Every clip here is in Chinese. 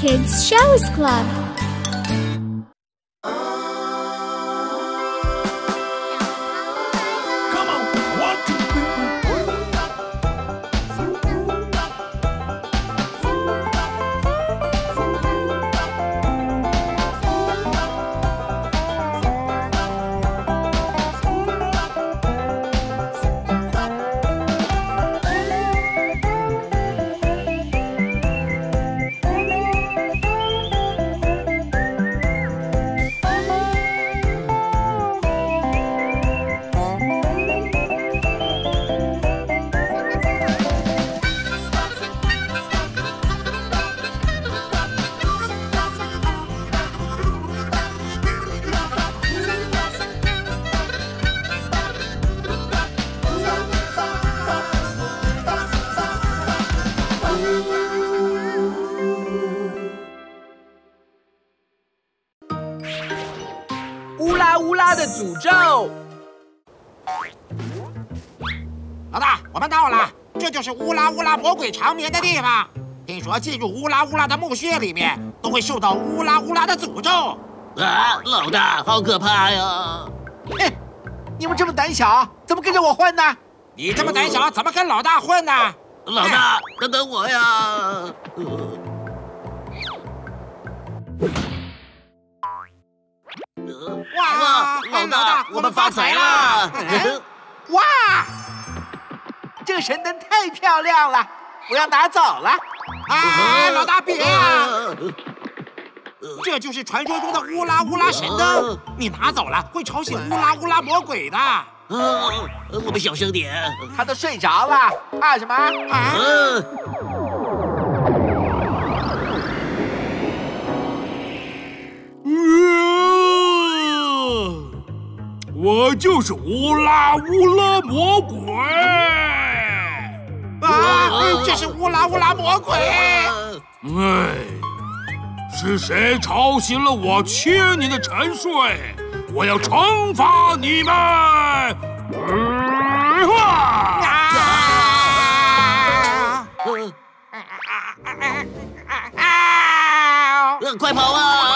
Kids Shows Club. 诅咒。老大，我们到了，这就是乌拉乌拉魔鬼长眠的地方。听说进入乌拉乌拉的墓穴里面，都会受到乌拉乌拉的诅咒。啊，老大，好可怕呀！哼，你们这么胆小，怎么跟着我混呢？你这么胆小，怎么跟老大混呢？老大，等等我呀！呃哇，老大，我们发财啦！哇，这个神灯太漂亮了，我要拿走了。哎，老大别啊！呃这就是传说中的乌拉乌拉神灯，你拿走了会吵醒乌拉乌拉魔鬼的。啊，我们小声点。他都睡着了，怕什么？啊，我就是乌拉乌拉魔鬼。啊，这是乌拉乌拉魔鬼！哎，是谁吵醒了我千年的沉睡？我要惩罚你们！快跑啊！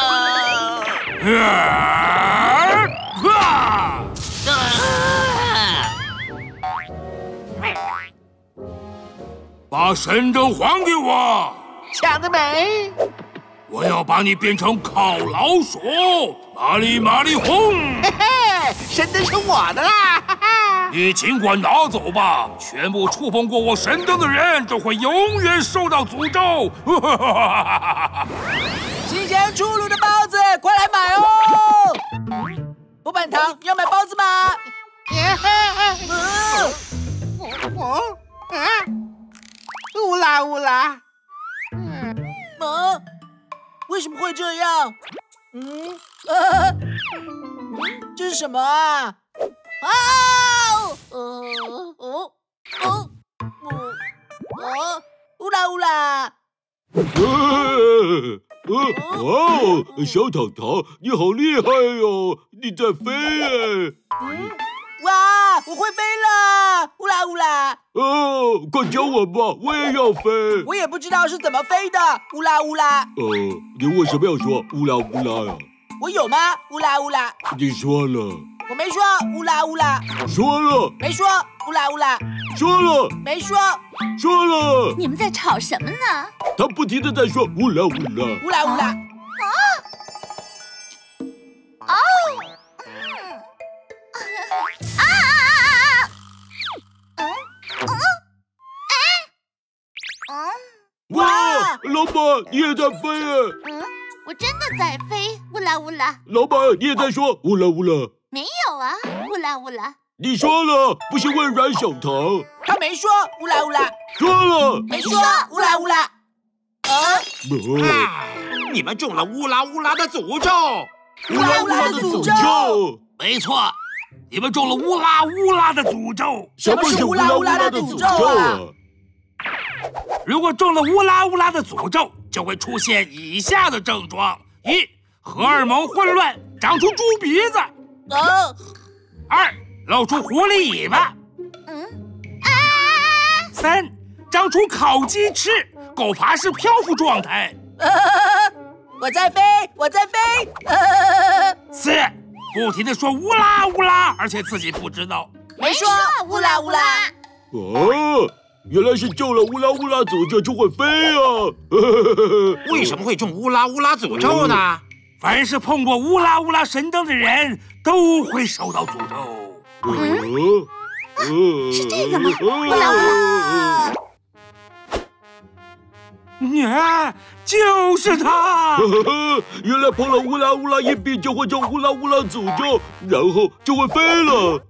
把神灯还给我！想得美！我要把你变成烤老鼠，麻利麻利轰！嘿嘿，神灯是我的啦！哈哈。你尽管拿走吧，全部触碰过我神灯的人都会永远受到诅咒。新鲜出炉的包子，快来买哦！不板糖要买包子吗？乌拉乌拉！嗯，为什么会这样？嗯，呃，嗯这是什么啊？啊！哦，哦，哦，哦，哦，乌拉乌拉！呃呃，哇哦，小糖糖，你好厉害哟！你在飞耶！嗯，哇，我会飞了！乌拉乌拉！哦，快教我吧，我也要飞。我也不知道是怎么飞的，乌拉乌拉！呃，你为什么要说乌拉乌拉呀？我有吗？乌拉乌拉！你说了，我没说乌拉乌拉，说了，没说乌拉乌拉，说了，没说说了。你们在吵什么呢？他不停的在说乌拉乌拉。乌拉乌拉。啊啊哇，老板你也在飞耶！嗯，我真的在飞，乌拉乌拉，老板你也在说乌拉乌拉。没有啊，乌拉乌拉，你说了，不是问阮小桃。他没说乌拉乌拉，说了。没说乌拉乌拉。啊！你们中了乌拉乌拉的诅咒！乌拉乌拉的诅咒。没错，你们中了乌拉乌拉的诅咒。什么是乌拉乌拉的诅咒啊？如果中了乌拉乌拉的诅咒，就会出现以下的症状：一、荷尔蒙混乱，长出猪鼻子；啊，二、露出狐狸尾巴；嗯三、长出烤鸡翅，狗爬式漂浮状态；我在飞，我在飞。呃四，不停的说乌拉乌拉，而且自己不知道。没说，乌拉乌拉。哦，原来是中了乌拉乌拉诅咒就会飞啊！为什么会中乌拉乌拉诅咒呢？凡是碰过乌拉乌拉神灯的人都会受到诅咒。嗯，是这个吗乌拉乌拉！你就是他！原来碰了乌拉乌拉一笔就会中乌拉乌拉诅咒，然后就会飞了。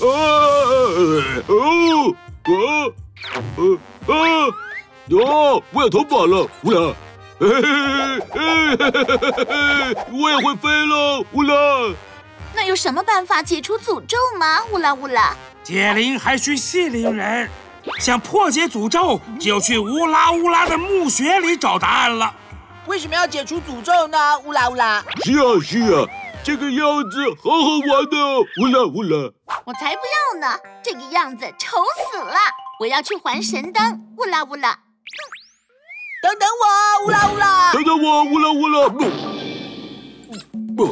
啊哦哦哦哦！哦，我有头发了，乌拉！嘿嘿嘿嘿嘿嘿！我也会飞了，乌拉！那有什么办法解除诅咒吗？乌拉乌拉！解铃还需系铃人，想破解诅咒，就去乌拉乌拉的墓穴里找答案了。为什么要解除诅咒呢？乌拉乌拉！是啊是啊，这个样子好好玩的，乌拉乌拉！我才不要呢！这个样子丑死了！我要去还神灯，乌拉乌拉！等等我，乌拉乌拉！等等我，乌拉乌拉！不，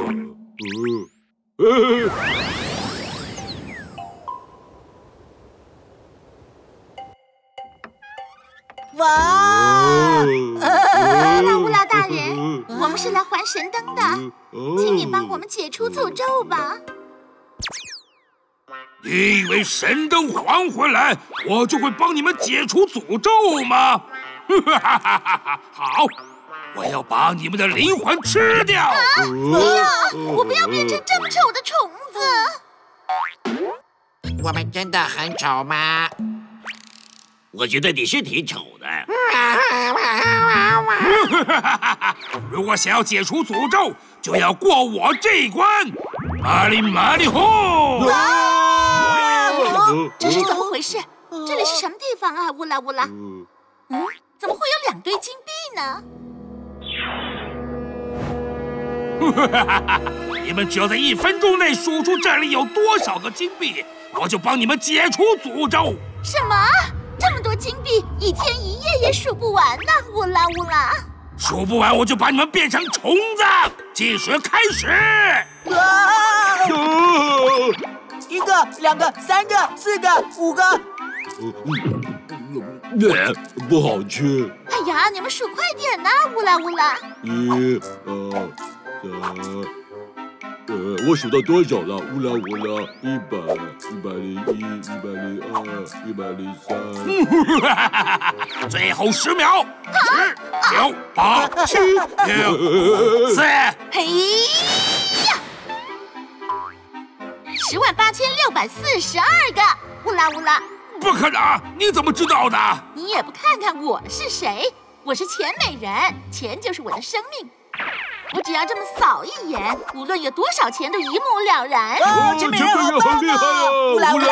呃，呃。哇！们是来还神灯的，请你帮我们解除诅咒吧。你以为神灯还回来，我就会帮你们解除诅咒吗？哈哈哈哈哈！好，我要把你们的灵魂吃掉。不要，我不要变成这么丑的虫子。我们真的很丑吗？我觉得你是挺丑的。如果想要解除诅咒，就要过我这一关。玛丽玛丽吼！这是怎么回事？这里是什么地方啊？乌拉乌拉。嗯，怎么会有两堆金币呢？你们只要在一分钟内数出这里有多少个金币，我就帮你们解除诅咒。什么？这么多金币，一天一夜也数不完呢！乌拉乌拉，数不完我就把你们变成虫子。计时开始！啊！一个、两个、三个、四个、五个。不好吃。哎呀，你们数快点呐！乌拉乌拉。一、二、三。呃，我数到多少了？乌拉乌拉，一百，一百零一，一百零二，一百零三。最后十秒，十、九、八、七、六、五、四。嘿呀！十万八千六百四十二个，乌拉乌拉。不可能！你怎么知道的？你也不看看我是谁？我是钱美人，钱就是我的生命。我只要这么扫一眼，无论有多少钱都一目了然。哦，这美人好棒啊！乌拉乌拉！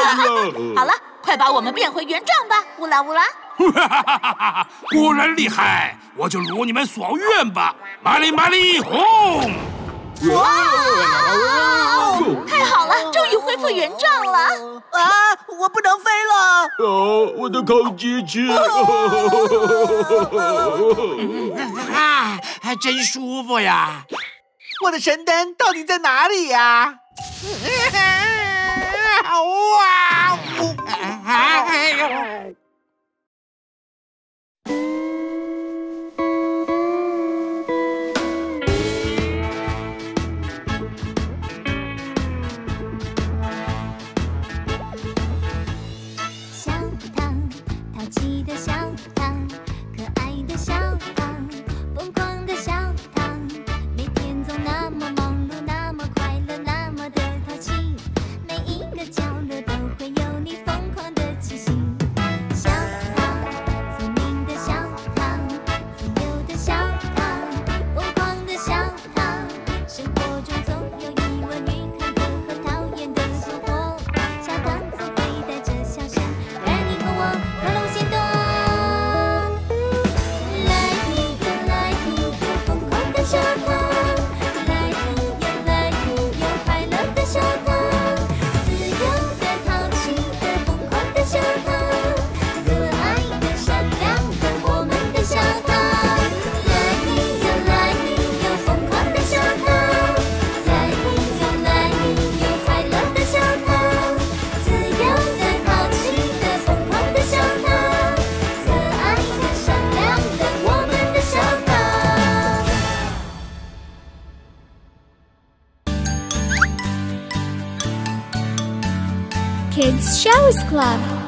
好了，快把我们变回原状吧！乌拉乌拉！哈哈哈哈哈！果然厉害，我就如你们所愿吧！玛丽玛丽红！哇！太好了，终于恢复原状了！啊，我不能飞了！哦，我的烤鸡翅！啊，还真舒服呀！我的神灯到底在哪里呀？哇！哎呦！House Club.